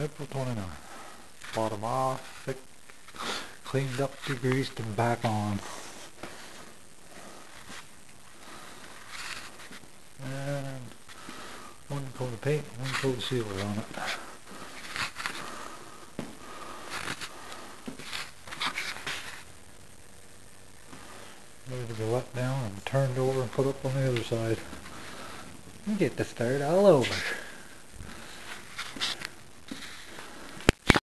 April 29. Bottom off, thick, cleaned up, degreased, and back on. And one coat of paint, one coat of sealer on it. Ready to be let down and turned over and put up on the other side. And get the start all over.